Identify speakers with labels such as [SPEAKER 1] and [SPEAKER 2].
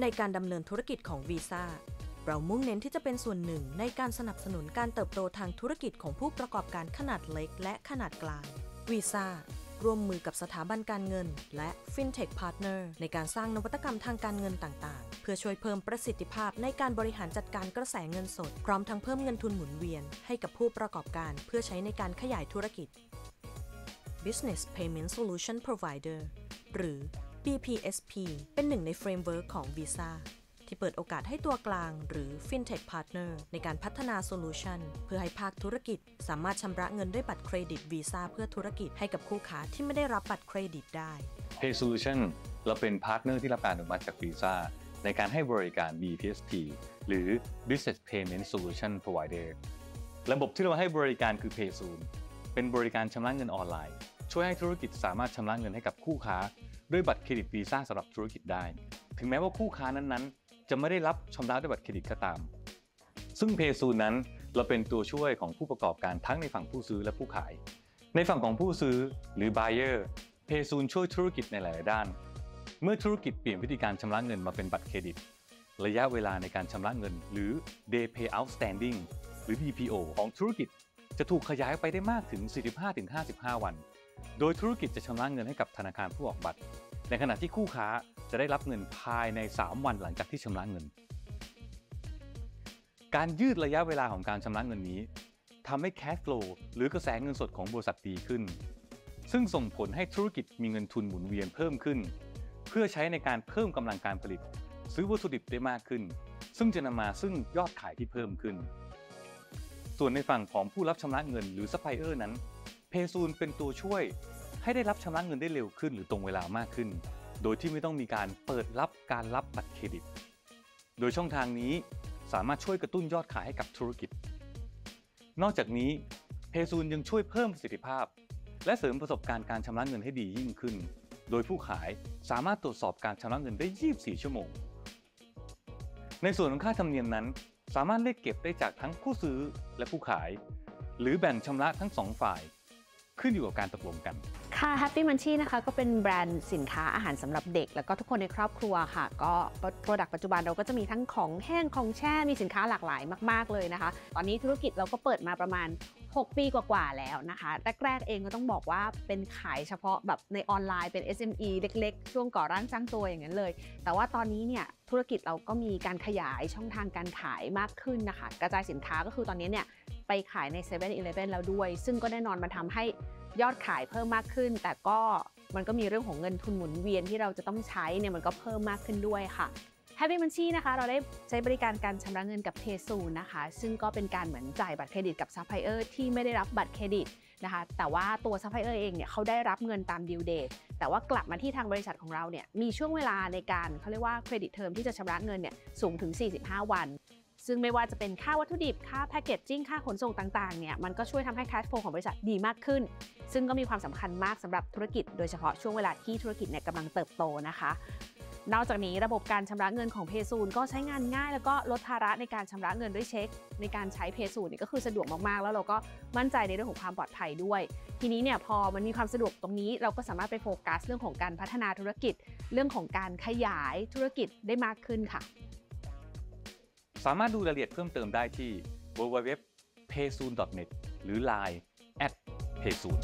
[SPEAKER 1] ในการดำเนินธุรกิจของวีซ่าเรามุ่งเน้นที่จะเป็นส่วนหนึ่งในการสนับสนุนการเติบโตทางธุรกิจของผู้ประกอบการขนาดเล็กและขนาดกลางวีซ่าร่วมมือกับสถาบันการเงิน และ FinTech Partner ในการสร้างนวัตกรรมทางการเงินต่างๆ เพื่อช่วยเพิ่มประสิทธิภาพในการบริหารจัดการกระแสเงินสด พร้อมทั้งเพิ่มเงินทุนหมุนเวียน ให้กับผู้ประกอบการเพื่อใช้ในการขยายธุรกิจ Business Payment Solution Provider หรือ BPSP เป็นหนึ่งในเฟรมเวิร์กของ Visa ที่เปิดโอกาสให้ตัวกลางหรือ FinTech Partner ในการพัฒนาโซลูชันเพื่อให้ภาคธุรกิจ สามารถชำระเงินด้วยบัตรเครดิต Visa เพื่อธุรกิจให้กับคู่ค้าที่ไม่ได้รับบัตรเครดิตได้
[SPEAKER 2] Pay Solution เราเป็นพาร์ทเนอร์ที่รับการอนุมัติจาก Visa ในการให้บริการ BPSP หรือ Business Payment Solution Provider ระบบที่เราให้บริการคือ PaySoon เป็นบริการชำระเงินออนไลน์ ช่วยให้ธุรกิจสามารถชำระเงินให้กับคู่ค้า ด้วยบัตรเครดิตวีซ่าสำหรับธุรกิจได้ ถึงแม้ว่าคู่ค้านั้นๆ จะไม่ได้รับชำระด้วยบัตรเครดิตก็ตาม ซึ่ง PaySoon นั้นเราเป็นตัวช่วยของผู้ประกอบการทั้งในฝั่งผู้ซื้อและผู้ขาย ในฝั่งของผู้ซื้อหรือ buyer PaySoon ช่วยธุรกิจในหลายด้าน เมื่อธุรกิจเปลี่ยนวิธีการชำระเงินมาเป็นบัตรเครดิต ระยะเวลาในการชำระเงิน หรือ Day Pay Outstanding หรือ DPO ของธุรกิจจะถูกขยายไปได้มากถึง 45-55 วัน โดยธุรกิจจะชำระเงินให้กับธนาคารผู้ออกบัตร ในขณะที่คู่ค้าจะได้รับเงินภายใน 3 วันหลังจากที่ชำระเงิน การยืดระยะเวลาของการชำระเงินนี้ทำให้ cash flow หรือกระแสเงินสดของบริษัทดีขึ้น ซึ่งส่งผลให้ธุรกิจมีเงินทุนหมุนเวียนเพิ่มขึ้น เพื่อใช้ในการเพิ่มกำลังการผลิต ซื้อวัตถุดิบได้มากขึ้น ซึ่งจะนำมาซึ่งยอดขายที่เพิ่มขึ้น ส่วนในฝั่งของผู้รับชำระเงินหรือซัพพลายเออร์นั้น เพซูนเป็นตัวช่วยให้ได้รับชำระเงินได้เร็วขึ้นหรือตรงเวลามากขึ้น โดยที่ไม่ต้องมีการเปิดรับการรับบัตรเครดิต โดยช่องทางนี้สามารถช่วยกระตุ้นยอดขายให้กับธุรกิจ นอกจากนี้เพซูนยังช่วยเพิ่มประสิทธิภาพ และเสริมประสบการณ์การชำระเงินให้ดียิ่งขึ้น โดยผู้ขายสามารถตรวจสอบการชำระเงินได้ 24 ชั่วโมง ในส่วนของค่าธรรมเนียมนั้น สามารถเรียกเก็บได้จากทั้งผู้ซื้อและผู้ขาย หรือแบ่งชำระทั้งสองฝ่าย ขึ้นอยู่กับการตกลงกัน
[SPEAKER 3] ค่ะ Happy Munchie นะคะก็เป็นแบรนด์สินค้าอาหารสำหรับเด็ก แล้วก็ทุกคนในครอบครัวค่ะ ก็โปรดักต์ปัจจุบันเราก็จะมีทั้งของแห้งของแช่มีสินค้าหลากหลายมาก ๆ เลยนะคะ ตอนนี้ธุรกิจเราก็เปิดมาประมาณ 6 ปีกว่าๆแล้วนะคะ แรก ๆ เองก็ต้องบอกว่าเป็นขายเฉพาะแบบในออนไลน์เป็น SME เล็ก ๆ ช่วงก่อร่างสร้างตัวอย่างนั้นเลย แต่ว่าตอนนี้เนี่ยธุรกิจเราก็มีการขยายช่องทางการขายมากขึ้นนะคะ กระจายสินค้าก็คือตอนนี้เนี่ยไปขายใน7 e เ e ่ e อแล้วด้วย ซึ่งก็แน่นอนมันทำให้ ยอดขายเพิ่มมากขึ้น แต่ก็มันก็มีเรื่องของเงินทุนหมุนเวียนที่เราจะต้องใช้เนี่ยมันก็เพิ่มมากขึ้นด้วยค่ะ Happy m u n c h i นะคะ เราได้ใช้บริการการชำระเงินกับเพซูนะคะ ซึ่งก็เป็นการเหมือนจ่ายบัตรเครดิตกับซัพพลายเออร์ที่ไม่ได้รับบัตรเครดิตนะคะ แต่ว่าตัวซัพพลายเออร์เองเนี่ยเขาได้รับเงินตามดิวเดทแต่ว่ากลับมาที่ทางบริษัทของเราเนี่ยมีช่วงเวลาในการเขาเรียกว่าเครดิตเทอมที่จะชำระเงินเนี่ยสูงถึง 45 วัน ซึ่งไม่ว่าจะเป็นค่าวัตถุดิบ ค่าแพคเกจจิ้ง ค่าขนส่งต่างๆ เนี่ยมันก็ช่วยทำให้ cash flow ของบริษัทดีมากขึ้น ซึ่งก็มีความสำคัญมากสำหรับธุรกิจ โดยเฉพาะช่วงเวลาที่ธุรกิจเนี่ยกำลังเติบโตนะคะ นอกจากนี้ระบบการชำระเงินของเพซูนก็ใช้งานง่าย แล้วก็ลดภาระในการชำระเงินด้วยเช็ค ในการใช้เพซูนนี่ก็คือสะดวกมากๆ แล้วเราก็มั่นใจในเรื่องของความปลอดภัยด้วย ทีนี้เนี่ยพอมันมีความสะดวกตรงนี้ เราก็สามารถไปโฟกัสเรื่องของการพัฒนาธุรกิจ เรื่องของการขยายธุรกิจได้มากขึ้นค่ะ
[SPEAKER 2] สามารถดูรายละเอียดเพิ่มเติมได้ที่ www.paysoon.net หรือ Line at paysoon